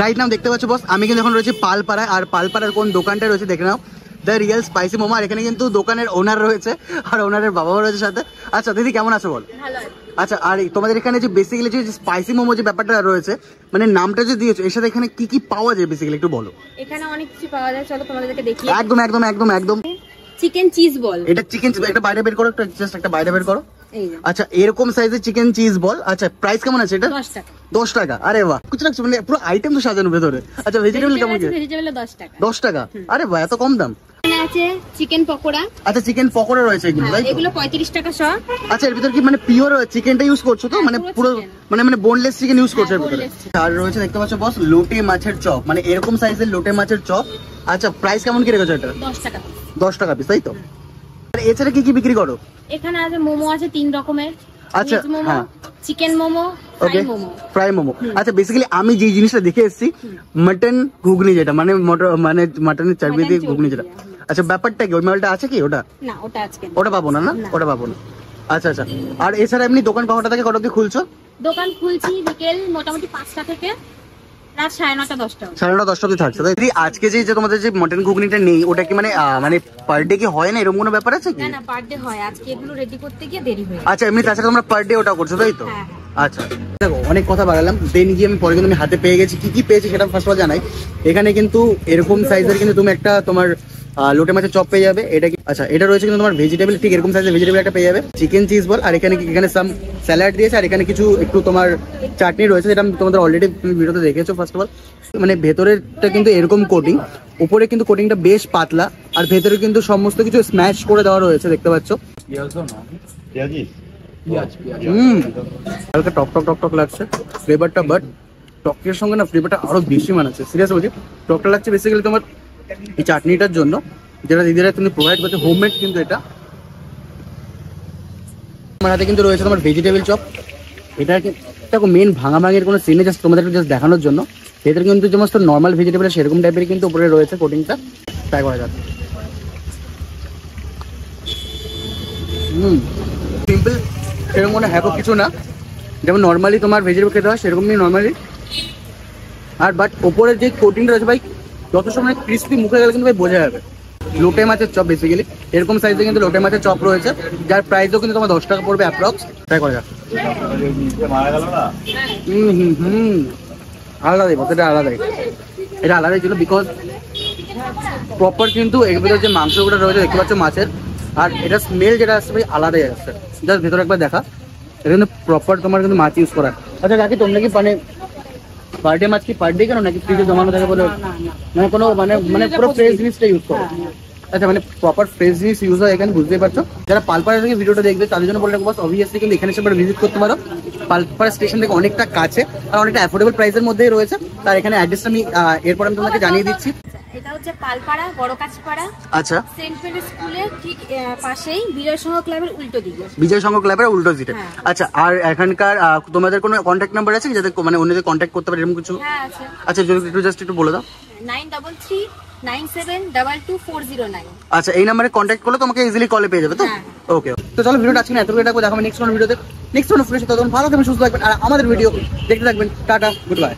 Right নাম দেখতে পাচ্ছ বস আমি কিন্তু এখন রয়েছে পালপাড়ায় আর পালপাড়ার কোন দোকানটা রয়েছে দেখে নাও। দ্য রিয়েল স্পাইসি মোমো আর এখানে কিন্তু দোকানের ওনার রয়েছে আর ওনারের বাবাও রয়েছে সাথে। আচ্ছা দিদি কেমন আছো বল? আচ্ছা আর তোমাদের এখানে যে বেসিক্যালি যে স্পাইসি মোমো যে ব্যাপারটা রয়েছে মানে নামটা যে দিয়েছ এর সাথে এখানে কি কি পাওয়া যায় বেসিক্যালি একটু বলো। এখানে অনেক কিছু পাওয়া যায় চলো তোমাদেরকে দেখি একদম একদম একদম একদম। চিকেন চিজ বল এটা চিকেন একটা বাইরে বের করো একটা জাস্ট একটা বাইরে বের করো। আচ্ছা এরকম সাইজের চিকেন চিজ বল। আচ্ছা প্রাইস কেমন আছে এটা? দশ টাকা। আরে বাহ। কিছু কিছু মানে পুরো আইটেম তো সাজানো ভেতরে। আচ্ছা ভেজিটেবল কেমন দশ টাকা। আরে বাহ এত কম দাম। আছে চিকেন পকোড়া। আচ্ছা চিকেন পকোড়া রয়েছে এগুলো তাই এগুলো পঁয়ত্রিশ টাকা শ। আচ্ছা এর ভিতরে কি মানে পিওর চিকেনটা ইউজ করছ তো? হ্যাঁ, মানে পুরো মানে মানে বোনলেস চিকেন ইউজ করছ এর হ্যাঁ, ভিতরে। আর রয়েছে দেখতে পাচ্ছ বস লোটে মাছের চপ। মানে এরকম সাইজের লোটে মাছের চপ। আচ্ছা প্রাইস কেমন কি রেখেছো এটা? দশ টাকা। দশ টাকা পিস তাই তো? এছাড়া কি কি বিক্রি করো? এখানে আছে মোমো আছে তিন রকমের। আচ্ছা, হ্যাঁ। Chicken momo okay fry momo. আচ্ছা বেসিক্যালি আমি যে জিনিসটা দেখে এসেছি মাটন ঘুগনি যেটা মানে মানে মাটনের চারবি দিয়ে ঘুগনি যেটা। আচ্ছা ব্যাপারটা কি? ওই মালটা আছে কি ওটা? না ওটা আজকে ওটা পাবো না না। ওটা পাবো না। আচ্ছা আচ্ছা। আর এছাড়া এমনি দোকান কটা থেকে কটা অব্দি খুলছো? দোকান খুলছি বিকেল মোটামুটি পাঁচটা থেকে। রাত সাড়ে নটা দশটা অবধি। সাড়ে নটা দশটা অব্দি থাকছে। দিদি, আজকে যে যে তোমাদের যে মটন ঘুগনিটা নেই ওটা কি মানে মানে পার ডে কি হয় না? এরকম কোনো ব্যাপার আছে কি? না না বার্থডে হয়। আজকে এগুলো রেডি করতে গিয়ে দেরি হয়ে আচ্ছা এমনি তাছাড়া তোমরা পার ডে ওটা করছ তাই তো? হ্যাঁ, আচ্ছা। দেখো অনেক কথা বাড়ালাম। দেন গিয়ে আমি পরে কিন্তু আমি হাতে পেয়ে গেছি। কি কি পেয়েছি সেটা ফার্স্ট অল জানাই। এখানে কিন্তু এরকম সাইজের কিন্তু তুমি একটা তোমার লোটে মাছের চপ পেয়ে যাবে। এটা কি আচ্ছা এটা রয়েছে কিন্তু তোমার ভেজিটেবল ঠিক এরকম সাইজের ভেজিটেবল একটা পেয়ে যাবে। চিকেন চিজ বল আর এখানে কি- এখানে সাম স্যালাড দিয়েছে আর এখানে কিছু একটু তোমার চাটনি রয়েছে যেটা তোমাদের অলরেডি তুমি ভিডিওতে দেখেছ ফার্স্ট অফ অল মানে ভেতরেরটা কিন্তু এরকম কোটিং উপরে কিন্তু কোটিংটা বেশ পাতলা আর ভেতরে কিন্তু সমস্ত কিছু স্ম্যাশ করে দেওয়া রয়েছে দেখতে পাচ্ছ। হুম। হালকা টক টক টক টক লাগছে ফ্লেভারটা বাট টকের সঙ্গে না ফ্লেভারটা আরও বেশি মানাচ্ছে। সিরিয়াস বলছি টকটা লাগছে বেসিক্যালি তোমার এই চাটনিটার জন্য, যেটা দিদিরা তুমি প্রোভাইড করছে হোমমেড কিন্তু এটা। আমার হাতে কিন্তু রয়েছে তোমার ভেজিটেবল চপ এটা দেখো মেন ভাঙা ভাঙের কোনো সিনে জাস্ট তোমাদের জাস্ট দেখানোর জন্য। এদের কিন্তু যে সমস্ত নর্মাল ভেজিটেবল সেরকম টাইপের কিন্তু উপরে রয়েছে কোটিংটা ট্রাই করা হুম। সিম্পল সেরকম কোনো হ্যাপো কিছু না। যেমন নর্মালি তোমার ভেজিটেবল খেতে হয়, সেরকমই নর্মালি আর বাট ওপরের যে কোটিংটা রয়েছে, ভাই যত সময় ক্রিস্পি মুখে গেলে কিন্তু ভাই বোঝা যাবে। লোটে মাছের চপ বেসিক্যালি এরকম সাইজে কিন্তু লোটে মাছের চপ রয়েছে, যার প্রাইসও কিন্তু তোমার দশ টাকা পড়বে অ্যাপ্রক্স ট্রাই করা হুম হুম হুম। আলাদাই এটা আলাদাই। এটা আলাদাই ছিল বিকজ প্রপার কিন্তু এর ভিতরে যে মাংসগুলো রয়েছে, দেখতে পাচ্ছ মাছের, আর এটা স্মেল যেটা আসছে ভাই আলাদাই আসছে। জাস্ট ভেতরে একবার দেখা। এটা কিন্তু প্রপার তোমার কিন্তু মাছ ইউজ করা। আচ্ছা কাকি, তোমরা কি মানে পার ডে মাছ কি পার ডে কেন নাকি ফ্রিজে জমানো থাকে বলে? মানে কোনো মানে মানে পুরো ফ্রেশ জিনিসটা ইউজ করো। আচ্ছা মানে প্রপার ফ্রেশ জিনিস ইউজ হয় এখানে বুঝতে পারছ? যারা পালপাড়া থেকে ভিডিওটা দেখবে তাদের জন্য বলে রাখব অবভিয়াসলি কিন্তু এখানে সবাই ভিজিট করতে পারো। পালপাড়া স্টেশন থেকে অনেকটা কাছে আর অনেকটা অ্যাফোর্ডেবল প্রাইসের মধ্যেই রয়েছে। তার এখানে অ্যাড্রেসটা আমি এরপর আমি তোমাকে জানিয়ে দিচ্ছি। এটা হচ্ছে পালপাড়া আচ্ছা। সেন্ট মেরি স্কুলের ঠিক পাশেই বিজয় সংঘ ক্লাবের উল্টো দিকে। বিজয় সংঘ ক্লাবের উল্টো সিটে হ্যাঁ। আচ্ছা আর এখানকার তোমাদের কোনো কন্ট্যাক্ট নাম্বার আছে যাতে মানে অন্যদের কন্ট্যাক্ট করতে পারে এরকম কিছু? হ্যাঁ আছে। আচ্ছা যদি একটু জাস্ট একটু বলে দাও। Nine double three nine seven double two four zero nine. আচ্ছা এই নাম্বারে কন্ট্যাক্ট করলে তোমাকে ইজিলি কলে পেয়ে যাবে তো হ্যাঁ। ওকে তো চলো ভিডিওটা আজকে এত করে দেখাবো নেক্সট কোনো ভিডিওতে। নেক্সট কোনো ফ্রেশ তখন ভালো থাকবেন সুস্থ থাকবেন আর আমাদের ভিডিও দেখতে থাকবেন। Tata good bye